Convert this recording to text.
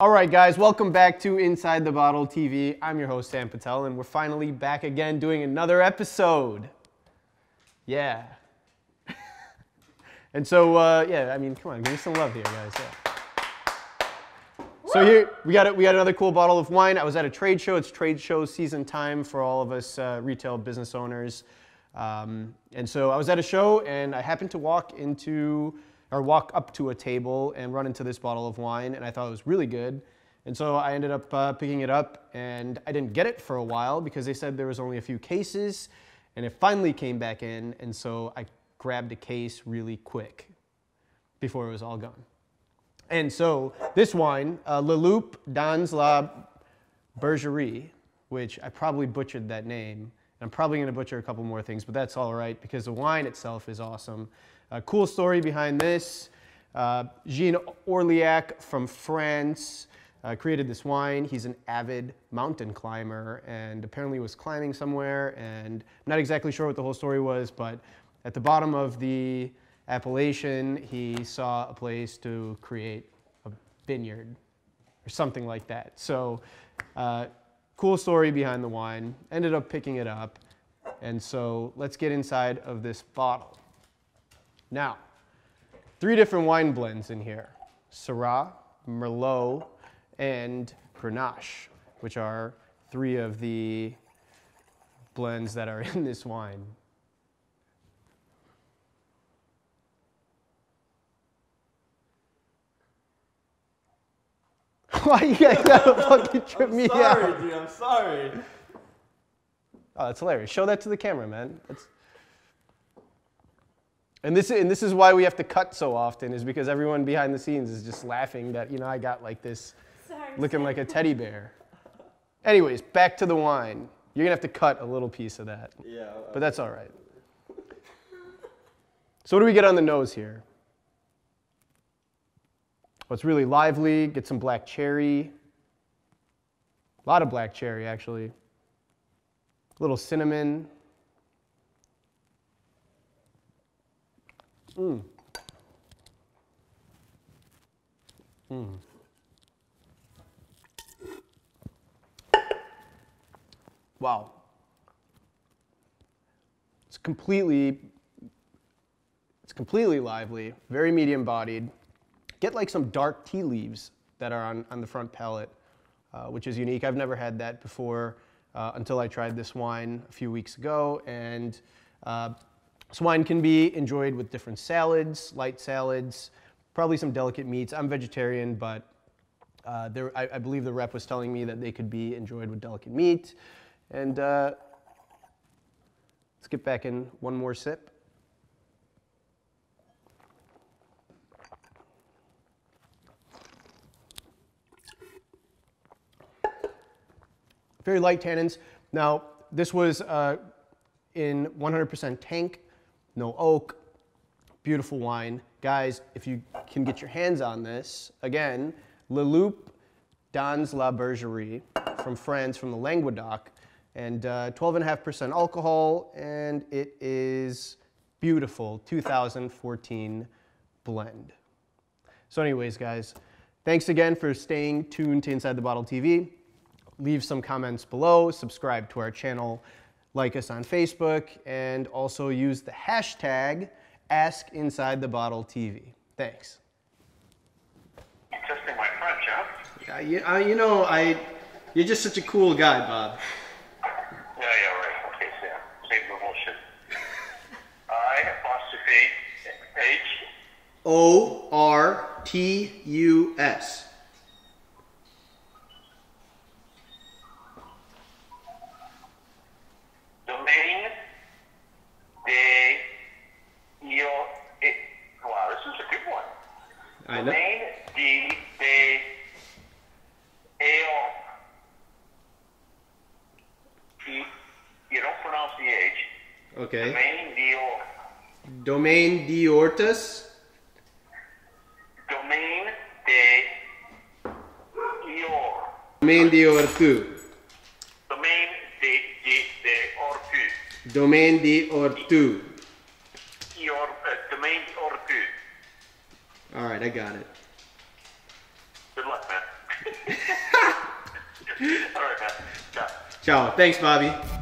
All right, guys, welcome back to Inside the Bottle TV. I'm your host, Sam Patel, and we're finally back again doing another episode. Yeah. and so, uh, yeah, I mean, come on, give me some love here, guys. Yeah. So here we got it. We got another cool bottle of wine. I was at a trade show. It's trade show season time for all of us uh, retail business owners. Um, and so I was at a show, and I happened to walk into or walk up to a table and run into this bottle of wine, and I thought it was really good. And so I ended up uh, picking it up, and I didn't get it for a while because they said there was only a few cases, and it finally came back in, and so I grabbed a case really quick before it was all gone. And so this wine, uh, Le Loup dans la Bergerie, which I probably butchered that name. I'm probably going to butcher a couple more things, but that's all right because the wine itself is awesome. A cool story behind this. Uh, Jean Orliac from France uh, created this wine. He's an avid mountain climber and apparently was climbing somewhere and I'm not exactly sure what the whole story was, but at the bottom of the appellation, he saw a place to create a vineyard or something like that. So uh, cool story behind the wine. Ended up picking it up. And so let's get inside of this bottle. Now, three different wine blends in here. Syrah, Merlot, and Grenache, which are three of the blends that are in this wine. Why you guys gotta fucking trip me sorry, out? dude. I'm sorry. Oh, that's hilarious. Show that to the camera, man. That's... And this, and this is why we have to cut so often, is because everyone behind the scenes is just laughing that, you know, I got like this, Sorry. looking like a teddy bear. Anyways, back to the wine. You're gonna have to cut a little piece of that, Yeah. Uh, but that's all right. So what do we get on the nose here? It's really lively, get some black cherry. A lot of black cherry, actually. A little cinnamon. Mm. Mm. Wow. It's completely it's completely lively, very medium bodied. Get like some dark tea leaves that are on, on the front palate, uh, which is unique. I've never had that before uh, until I tried this wine a few weeks ago. And uh, this wine can be enjoyed with different salads, light salads, probably some delicate meats. I'm vegetarian, but uh, there, I, I believe the rep was telling me that they could be enjoyed with delicate meat. And uh, let's get back in one more sip. Very light tannins. Now, this was uh, in 100% tank, no oak, beautiful wine. Guys, if you can get your hands on this, again, Le Loup dans la Bergerie from France, from the Languedoc, and 12.5% alcohol, and it is beautiful, 2014 blend. So anyways, guys, thanks again for staying tuned to Inside the Bottle TV. Leave some comments below, subscribe to our channel, like us on Facebook, and also use the hashtag AskInsideTheBottleTV. Thanks. Testing my French, huh? Uh, you, uh, you know, I, you're just such a cool guy, Bob. Yeah, yeah, right. Okay, Sam. Save the bullshit. I apostrophe H O R T U S. domain de io. It, wow, this is a good one. I know. Domain de de eo. You- You don't pronounce the H. Okay. Domain de Domain de Hortus. domain de Domaine de Ortu. Domaine de, de, de Ortu. Domaine de Ortu. Your, uh, domaine de Ortu. All right, I got it. Good luck, man. All right, man. Ciao. Ciao. Thanks, Bobby.